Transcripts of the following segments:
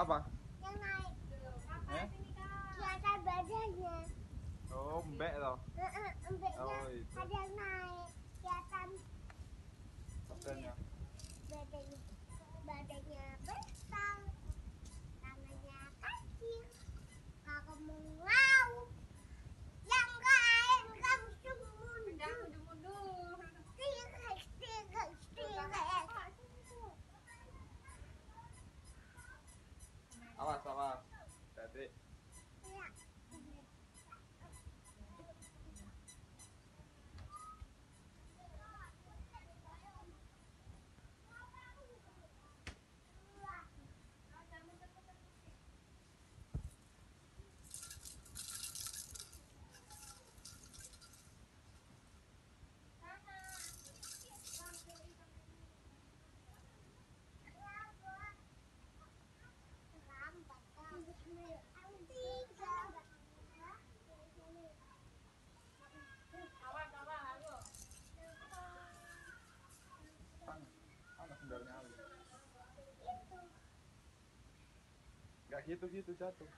Apa? Yang naik Eh? atas badannya. Oh, mbek toh. Heeh, Embeknya Oh, itu. ada yang naik atas Badannya. badannya. Badannya besar, tangannya kecil. Kakak mau ngau. Yang lain kamu mundur. Tirek, tirek, tirek. Awas, awas. Jadi, Ya. sana. Sana sendalnya Ali. Gak gitu-gitu jatuh.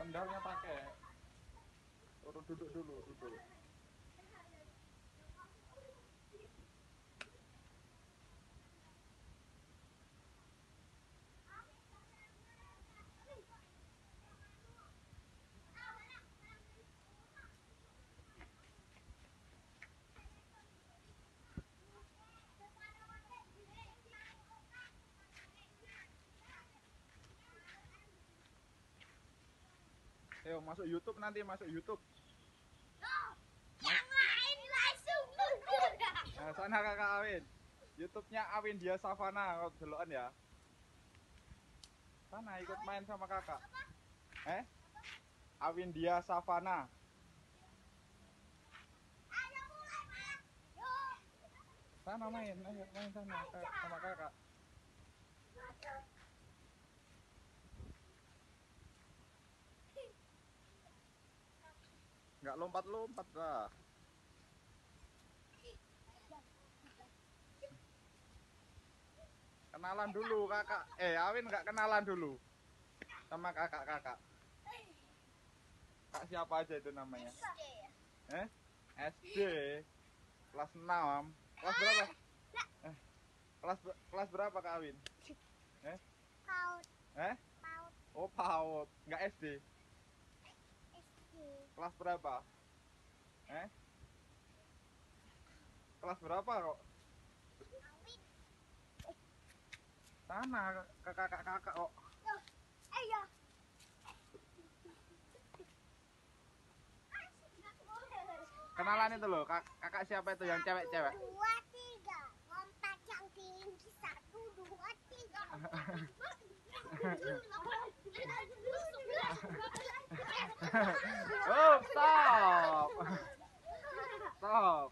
Sendalnya pakai. Turun duduk dulu, duduk. Ayo masuk YouTube nanti masuk YouTube. Yang lain langsung. Nah, sana kakak Awin. YouTube-nya Awin dia Savana kau delokan ya. Sana ikut main sama kakak. Eh? Awin dia Savana. Mas. Sana main, ayo main sana sama kakak. Nggak lompat-lompat lah. Kenalan dulu kakak. Eh Awin nggak kenalan dulu sama kakak-kakak. Kak siapa aja itu namanya? Eh? SD kelas 6 kelas berapa? Eh, kelas kelas berapa Kak Awin? Eh? Paut, Eh? paut, Oh PAUD, nggak SD. Kelas berapa? Eh? Kelas berapa kok? Sana ke kakak-kakak kok. Ayo. Kenalan itu loh, kak- kakak siapa itu yang cewek-cewek? Dua, tiga. Lompat yang tinggi. Satu, dua, tiga. Oh, stop. Stop.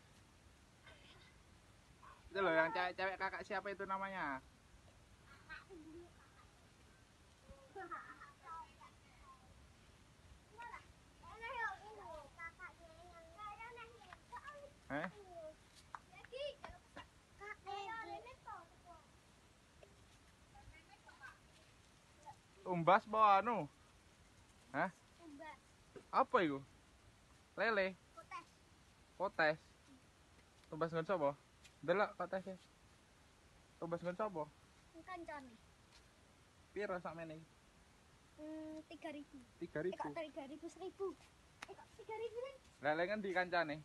Itu loh yang cewek-cewek kakak siapa itu namanya? Eh? Tumbas bawa anu. Hah? Apa itu? Lele, potes. Tumbas ngon sapa? Delok potesnya. Tumbas ngon sapa? Kancane. Piro sakmene? Hmm, tiga ribu. 3000. Eh, kok tiga ribu seribu? Eh, kok tiga ribu nih? Lele kan di kancane.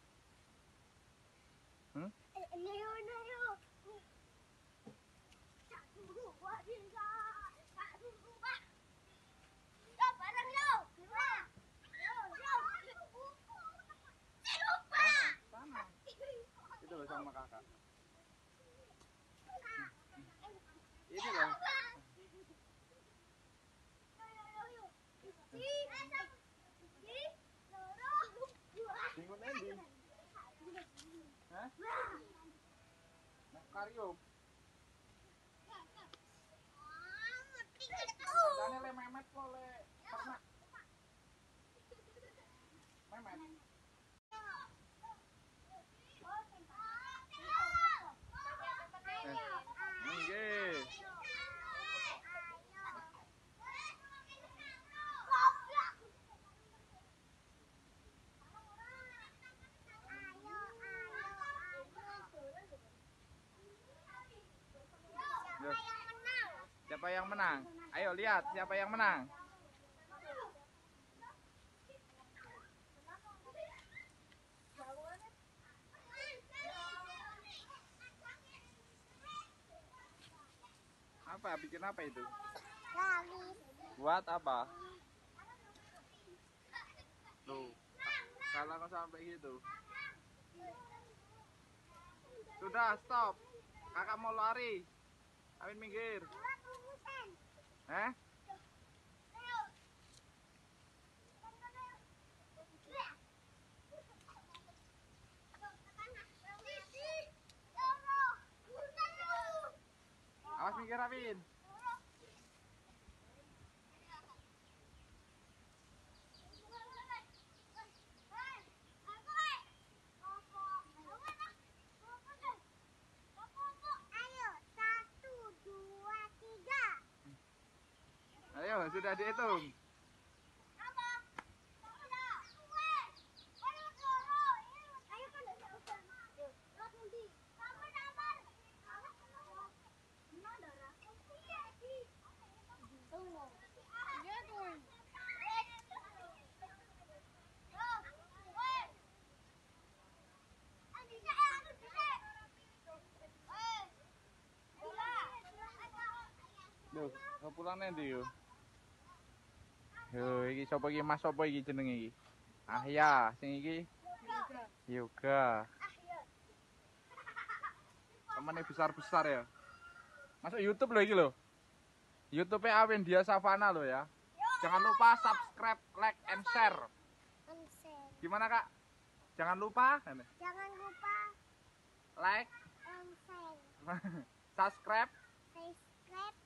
Hmm? Eh, ayo. Satu, dua, tiga. Satu, dua. Yo, bareng yo. Dua. Yo, yo. Eh, lupa. Sana. Sama kakak. Ini loh. Bingung endi? Hah? Nah. Kancane le memet le. Ternak. Memet. Yang menang? Ayo lihat siapa yang menang. Apa? Bikin apa itu? Buat apa? Tuh. Kalau sampai gitu. Sudah, stop. Kakak mau lari. Amin minggir. Eh? Awas minggir, Amin. Sudah dihitung. Duh, pulang nanti yuk. Yo, iki sapa iki Mas sapa iki jenenge iki? Ahya, sing iki Yoga. Temennya besar-besar ya. Masuk YouTube loh iki loh. YouTube-nya Awin Dia Savana loh ya. Jangan lupa subscribe, like, and share. Gimana kak? Jangan lupa Jangan lupa like, and share, subscribe, subscribe,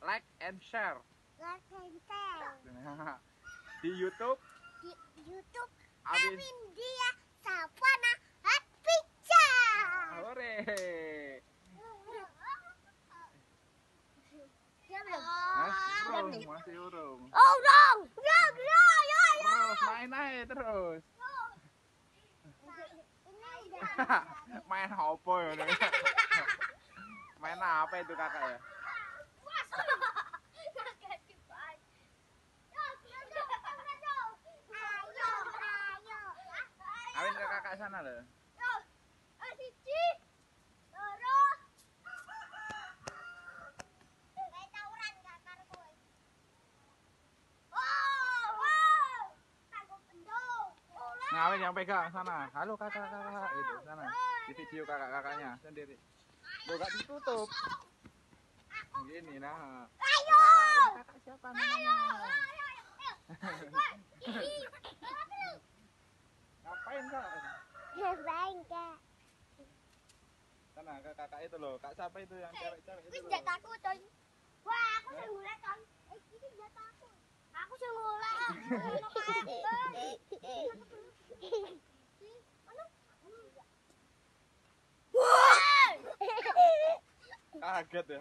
like, and share. Like and share. Di YouTube Di YouTube Awin. Amin dia Savana Hot Pizza. Hore. Dia belum. Hah? Urung, masih urung. Oh dong, ya ya ya ya. Terus main aja terus. Ini udah. main apa ya? Dek? main apa itu kakak ya? Kakak sana loh. Nah, Awin yang pegang sana. Halo kakak kakak itu sana. Di video kakak kakaknya sendiri. Lo gak ditutup. Gini nah. kak itu loh kak siapa itu yang cewek-cewek itu loh. ini coy. Wah aku sudah ngulet coy. Eh ini senjata aku. Aku ono ngulet ah. kaget ya.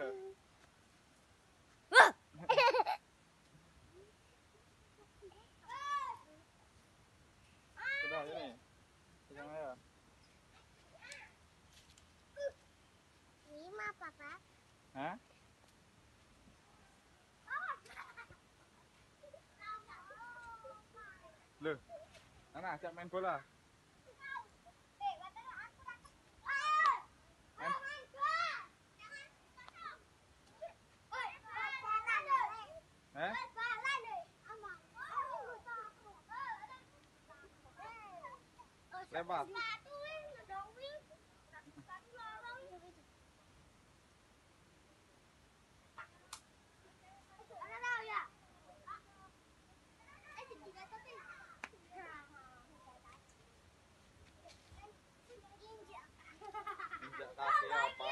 Loh. Mana ajak main bola? Eh? Lempar. Injak kaki apa?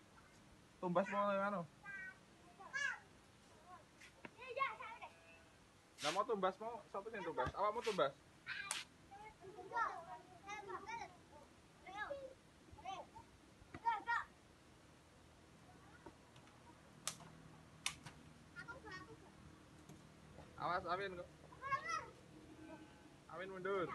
Tumbas mau yang anu? Lah mau tumbas mau sapa sing tumbas? Awakmu tumbas? Awas Awin kok. Awin mundur.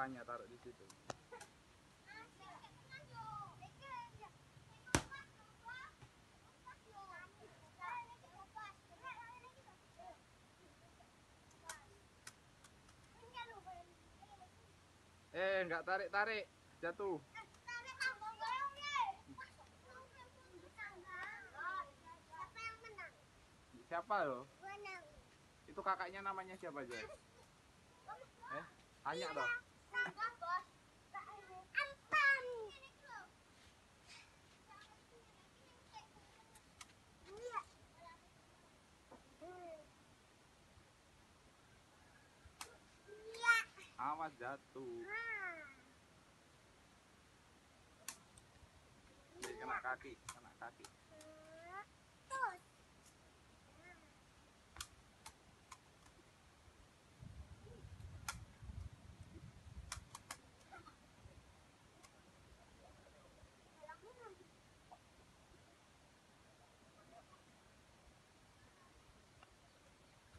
Apanya taruh di situ? Eh, enggak tarik-tarik. Jatuh. Siapa lo? Itu kakaknya namanya siapa, Joy? Eh, tanya dong. Awas jatuh. Nih, kena kaki, kena kaki.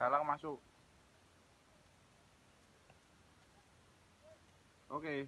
Galang masuk. Okay.